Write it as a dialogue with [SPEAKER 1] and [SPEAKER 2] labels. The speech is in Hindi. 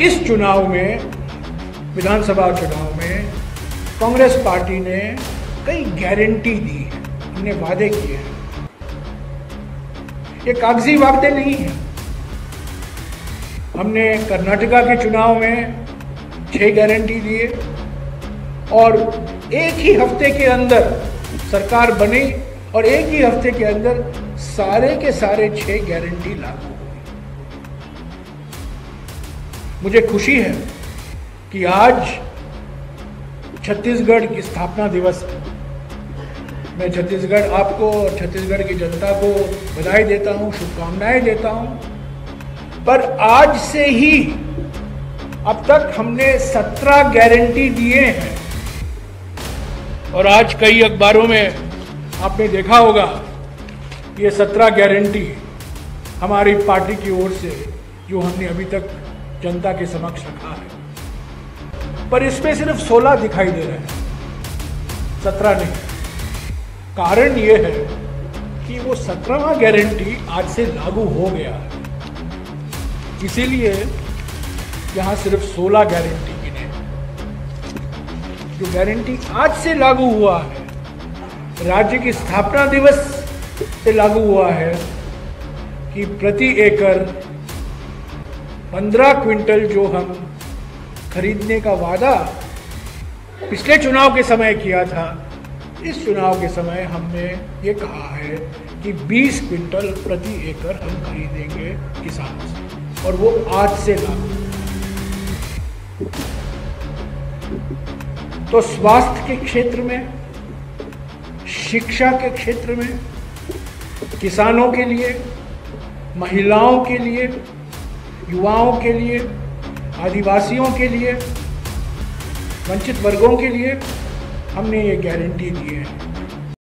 [SPEAKER 1] इस चुनाव में, विधानसभा चुनाव में, कांग्रेस पार्टी ने कई गारंटी दी है। हमने वादे किए हैं। ये कागज़ी वादे नहीं है। हमने कर्नाटका के चुनाव में छह गारंटी दिए और एक ही हफ़्ते के अंदर सरकार बनी और एक ही हफ़्ते के अंदर सारे के सारे छह गारंटी लागू मुझे खुशी है कि आज छत्तीसगढ़ की स्थापना दिवस मैं छत्तीसगढ़ आपको और छत्तीसगढ़ की जनता को बधाई देता हूँ, शुभकामनाएँ देता हूँ। पर आज से ही अब तक हमने सत्रह गारंटी दिए हैं। और आज कई अखबारों में आपने देखा होगा ये सत्रह गारंटी हमारी पार्टी की ओर से जो हमने अभी तक जनता के समक्ष रखा है। पर इसमें सिर्फ़ सोलह दिखाई दे रहे हैं, सत्रह नहीं। कारण यह है कि वो सत्रहवा गारंटी आज से लागू हो गया है। इसीलिए यहाँ सिर्फ़ सोलह गारंटी गिने। जो गारंटी आज से लागू हुआ है, राज्य की स्थापना दिवस से लागू हुआ है कि प्रति एकड़ पंद्रह क्विंटल जो हम खरीदने का वादा पिछले चुनाव के समय किया था, इस चुनाव के समय हमने ये कहा है कि 20 क्विंटल प्रति एकड़ हम खरीदेंगे किसान से, और वो आज से लागू तो स्वास्थ्य के क्षेत्र में, शिक्षा के क्षेत्र में, किसानों के लिए, महिलाओं के लिए युवाओं के लिए, आदिवासियों के लिए, वंचित वर्गों के लिए हमने ये गारंटी दी है।